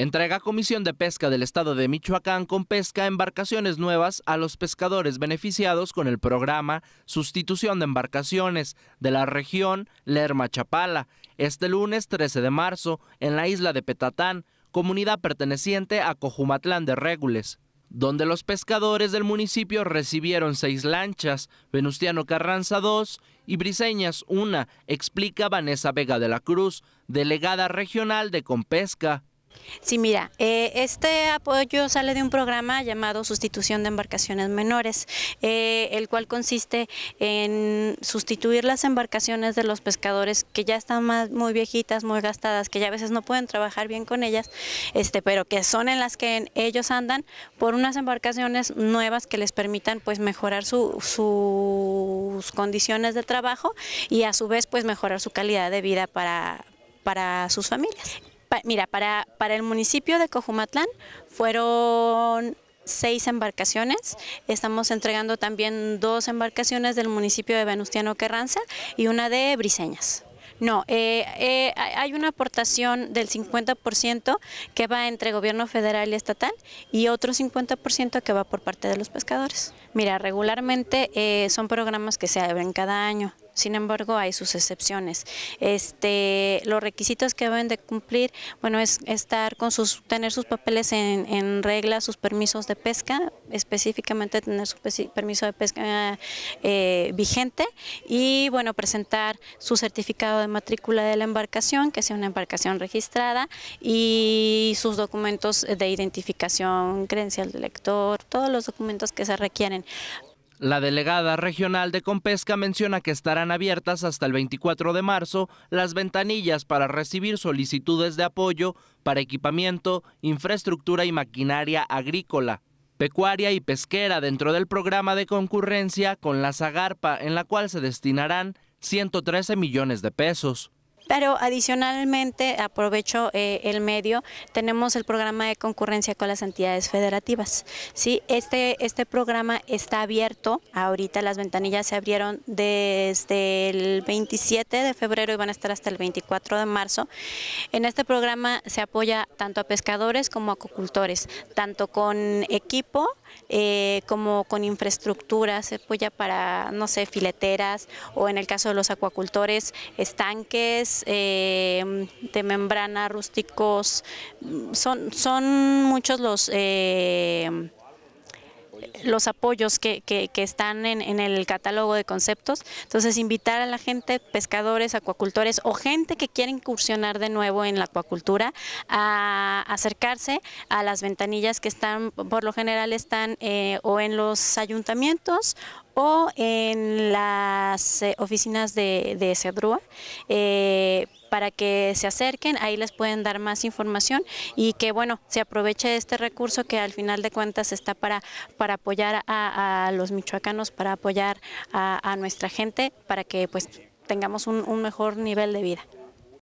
Entrega Comisión de Pesca del Estado de Michoacán con pesca embarcaciones nuevas a los pescadores beneficiados con el programa Sustitución de Embarcaciones de la región Lerma-Chapala, este lunes 13 de marzo en la isla de Petatán, comunidad perteneciente a Cojumatlán de Régules donde los pescadores del municipio recibieron seis lanchas, Venustiano Carranza dos y Briseñas una, explica Vanessa Vega de la Cruz, delegada regional de Compesca. Sí, mira, eh, este apoyo sale de un programa llamado Sustitución de Embarcaciones Menores, eh, el cual consiste en sustituir las embarcaciones de los pescadores que ya están más, muy viejitas, muy gastadas, que ya a veces no pueden trabajar bien con ellas, este, pero que son en las que ellos andan, por unas embarcaciones nuevas que les permitan pues mejorar sus condiciones de trabajo y a su vez pues mejorar su calidad de vida para, para sus familias mira, para, para el municipio de Cojumatlán fueron seis embarcaciones. Estamos entregando también dos embarcaciones del municipio de Venustiano Carranza y una de Briseñas. No, eh, eh, hay una aportación del 50% que va entre gobierno federal y estatal y otro 50% que va por parte de los pescadores. Mira, regularmente eh, son programas que se abren cada año. Sin embargo, hay sus excepciones. Este, los requisitos que deben de cumplir, bueno, es estar con sus, tener sus papeles en, regla, sus permisos de pesca, específicamente tener su permiso de pesca eh, vigente y, bueno, presentar su certificado de matrícula de la embarcación, que sea una embarcación registrada y sus documentos de identificación, credencial de lector, todos los documentos que se requieren. La delegada regional de Compesca menciona que estarán abiertas hasta el 24 de marzo las ventanillas para recibir solicitudes de apoyo para equipamiento, infraestructura y maquinaria agrícola, pecuaria y pesquera dentro del programa de concurrencia con la Zagarpa, en la cual se destinarán 113 millones de pesos. Pero adicionalmente, aprovecho eh, el medio, tenemos el programa de concurrencia con las entidades federativas. ¿sí? Este, este programa está abierto, ahorita las ventanillas se abrieron desde el 27 de febrero y van a estar hasta el 24 de marzo. En este programa se apoya tanto a pescadores como a acuicultores, tanto con equipo eh, como con infraestructura, se apoya para, no sé, fileteras o en el caso de los acuacultores, estanques, eh, de membrana, rústicos, son, son muchos los... Eh, los apoyos que, que, están en, en, el catálogo de conceptos. Entonces, invitar a la gente, pescadores, acuacultores o gente que quiere incursionar de nuevo en la acuacultura a acercarse a las ventanillas que están, por lo general, están eh, o en los ayuntamientos o en las eh, oficinas de, de eh, para que se acerquen, ahí les pueden dar más información y que bueno, se aproveche este recurso que al final de cuentas está para, para apoyar a, los michoacanos, para apoyar a, nuestra gente, para que pues tengamos un mejor nivel de vida.